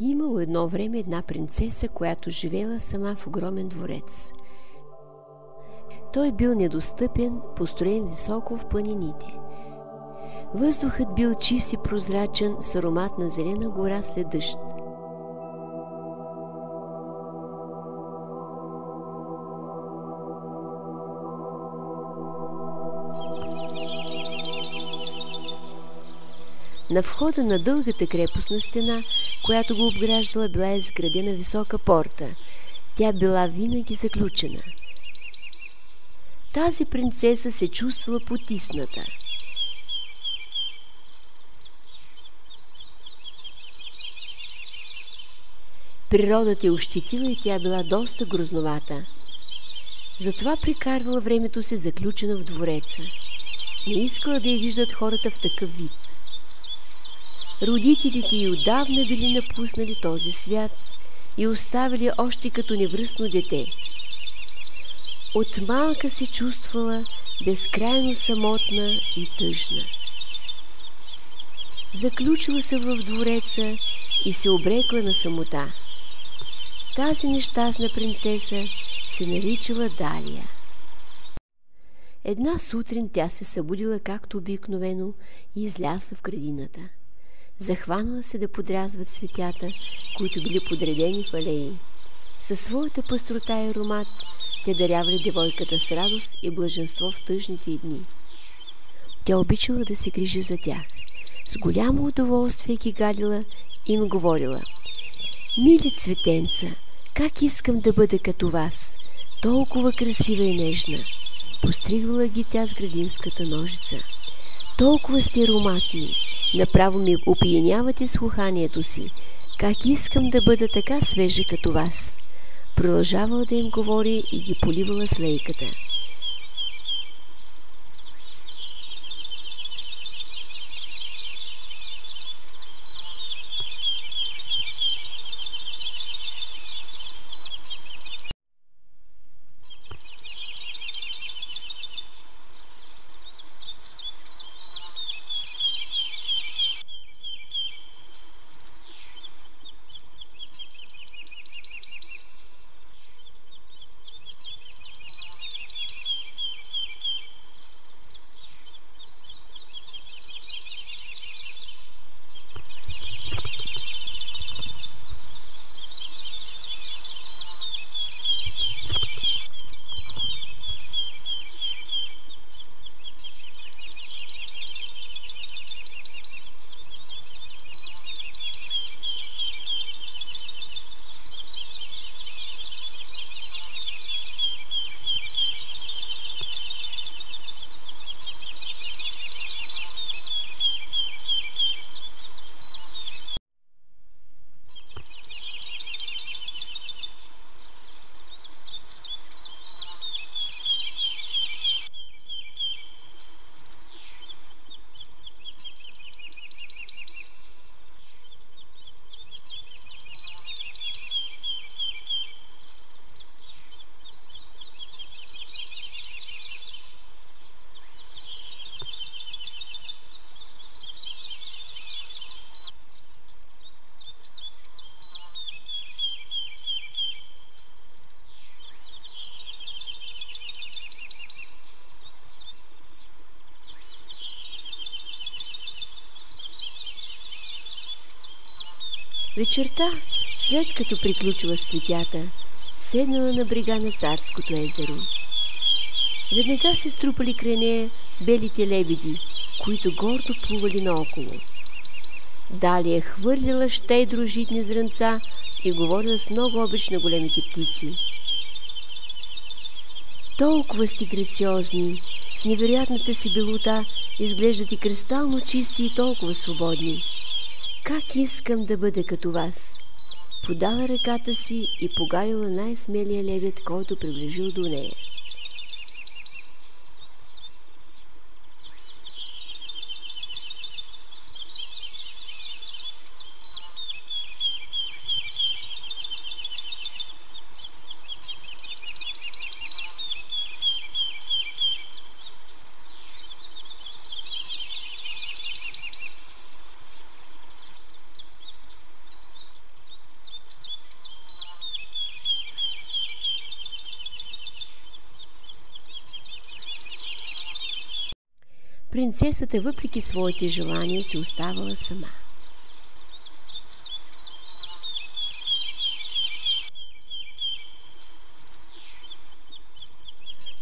Имало едно време една принцеса, която живеела сама в огромен дворец. Той бил недостъпен, построен високо в планините. Въздухът бил чист и прозрачен с аромат на зелена гора след дъжд. На входа на дългата крепостна стена, която го обграждала, била изградена висока порта. Тя била винаги заключена. Тази принцеса се чувствала потисната. Природата я ощетила и тя била доста грозновата. Затова прикарвала времето си заключена в двореца. Не искала да я виждат хората в такъв вид. Родителите й отдавна били напуснали този свят и оставили още като невръстно дете. От малка се чувствала безкрайно самотна и тъжна. Заключила се в двореца и се обрекла на самота. Тази нещастна принцеса се наричала Далия. Една сутрин тя се събудила както обикновено и изляза в градината. Захванала се да подрязват цветята, които били подредени в алеи. Със своята пъстрота и аромат те дарявали девойката с радост и блаженство в тъжните дни. Тя обичала да се грижи за тях. С голямо удоволствие ги галила и им говорила. Мили цветенца, как искам да бъда като вас, толкова красива и нежна. Постригвала ги тя с градинската ножица. Толкова сте ароматни, Направо ми опиянявате слуханието си. Как искам да бъда така свежа като вас. Продължавала да им говори и ги поливала с лейката. Вечерта, след като приключила с цветята, седнала на брега на царското езеро. Веднага се струпали край нея белите лебеди, които гордо плували наоколо. Далия хвърлила щедро житни зранца и говорила с много обич на големите птици. Толкова сте грациозни, с невероятната си белота, изглеждат и кристално чисти и толкова свободни. Как искам да бъда като вас? Подала ръката си и погалила най-смелия лебед, който приближил до нея. Принцесата, въпреки своите желания, си оставала сама.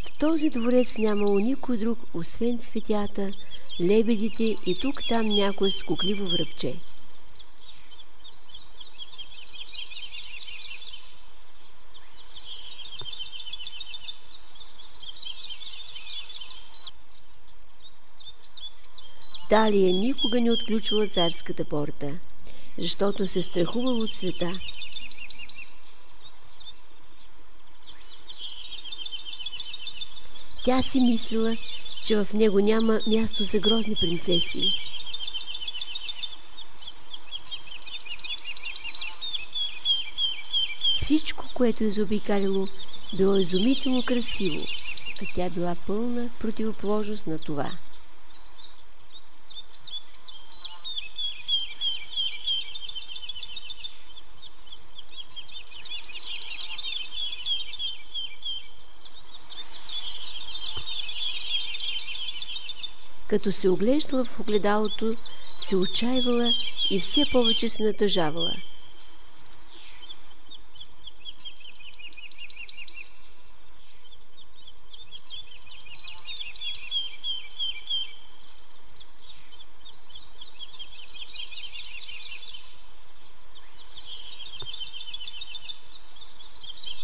В този дворец нямало никой друг, освен цветята, лебедите и тук-там някое скукливо връбче. Талия никога не отключвала царската порта, защото се страхувал от света. Тя си мислила, че в него няма място за грозни принцеси. Всичко, което е заобикалило, било изумително красиво, а тя била пълна противоположност на това – Като се оглеждала в огледалото, се отчаивала и все повече се натъжавала.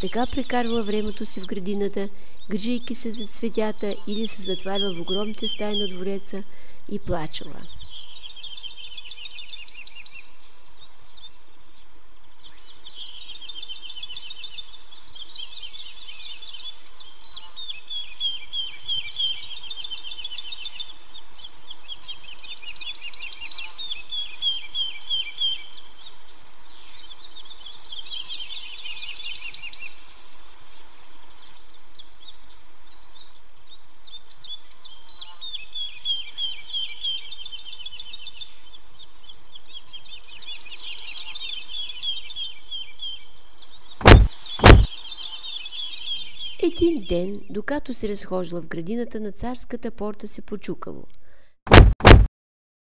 Така прекарвала времето си в градината грижайки се за цветята или се затваряла в огромните стаи на двореца и плачела. Един ден, докато се разхождала в градината на царската порта, се почукало.